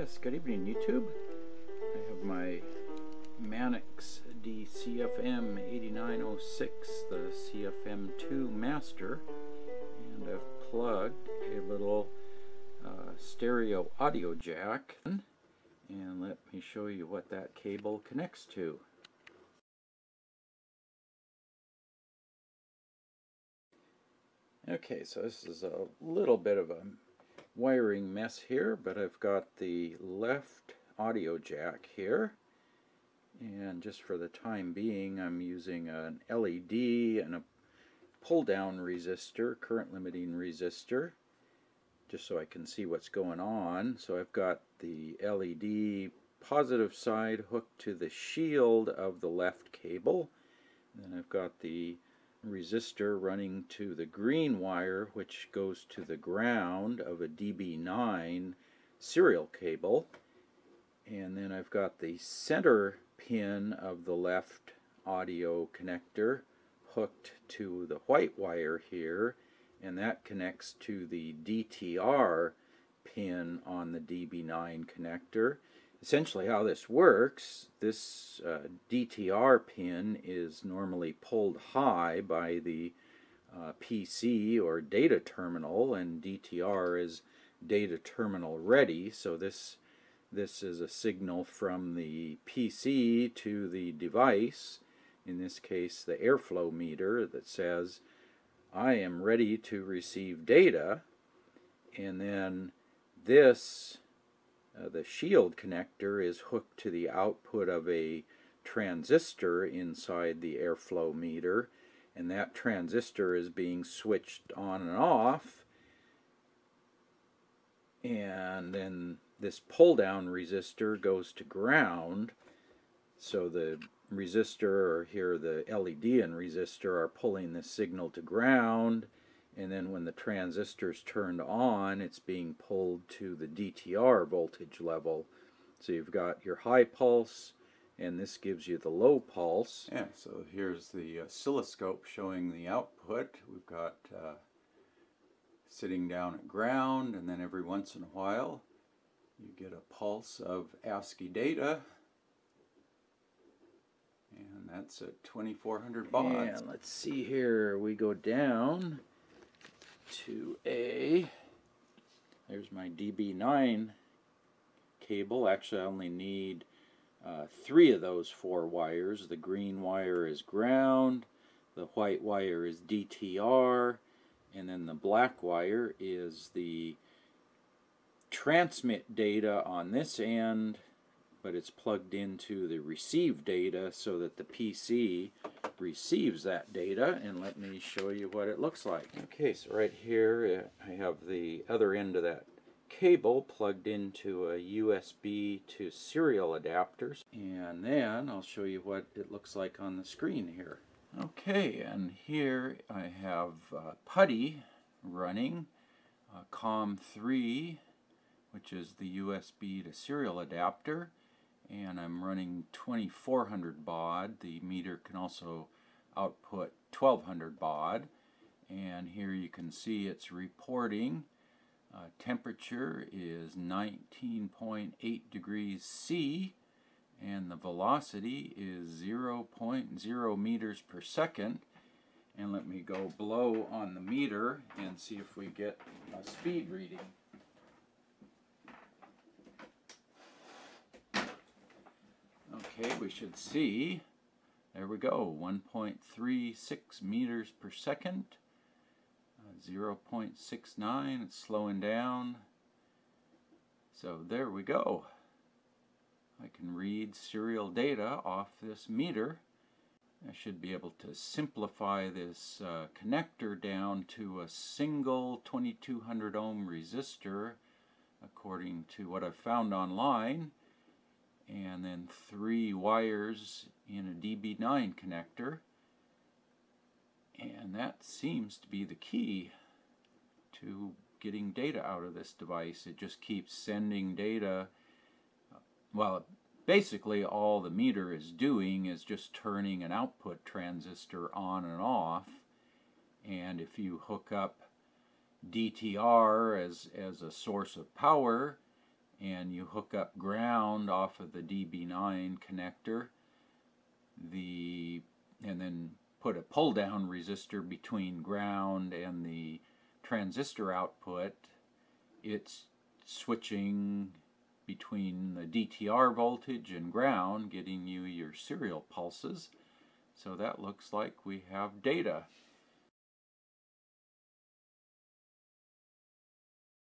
Yes, good evening YouTube. I have my Mannix DCFM 8906, the CFM2 master, and I've plugged a little uh, stereo audio jack and let me show you what that cable connects to. Okay, so this is a little bit of a wiring mess here, but I've got the left audio jack here. And just for the time being, I'm using an LED and a pull-down resistor, current limiting resistor, just so I can see what's going on. So I've got the LED positive side hooked to the shield of the left cable. Then I've got the resistor running to the green wire which goes to the ground of a DB9 serial cable. And then I've got the center pin of the left audio connector hooked to the white wire here and that connects to the DTR pin on the DB9 connector essentially how this works, this uh, DTR pin is normally pulled high by the uh, PC or data terminal and DTR is data terminal ready. So this this is a signal from the PC to the device in this case the airflow meter that says I am ready to receive data. And then this uh, the shield connector is hooked to the output of a transistor inside the airflow meter and that transistor is being switched on and off and then this pull down resistor goes to ground so the resistor or here the LED and resistor are pulling the signal to ground and then when the transistor's turned on it's being pulled to the DTR voltage level. So you've got your high pulse and this gives you the low pulse. Yeah so here's the oscilloscope showing the output. We've got uh, sitting down at ground and then every once in a while you get a pulse of ASCII data. And that's at 2400 baud. And let's see here, we go down to a, there's my DB9 cable. Actually, I only need uh, three of those four wires. The green wire is ground, the white wire is DTR, and then the black wire is the transmit data on this end but it's plugged into the receive data so that the PC receives that data and let me show you what it looks like. Okay, so right here uh, I have the other end of that cable plugged into a USB to serial adapters and then I'll show you what it looks like on the screen here. Okay, and here I have uh, PuTTY running, uh, COM3 which is the USB to serial adapter and I'm running 2400 baud. The meter can also output 1200 baud and here you can see it's reporting uh, temperature is 19.8 degrees C and the velocity is 0.0 meters per second and let me go blow on the meter and see if we get a speed reading. Okay, we should see, there we go, 1.36 meters per second, uh, 0.69, it's slowing down. So there we go. I can read serial data off this meter. I should be able to simplify this uh, connector down to a single 2200 ohm resistor according to what I've found online and then three wires in a DB9 connector and that seems to be the key to getting data out of this device. It just keeps sending data. Well, basically all the meter is doing is just turning an output transistor on and off. And if you hook up DTR as, as a source of power, and you hook up ground off of the DB9 connector the and then put a pull down resistor between ground and the transistor output it's switching between the DTR voltage and ground getting you your serial pulses. So that looks like we have data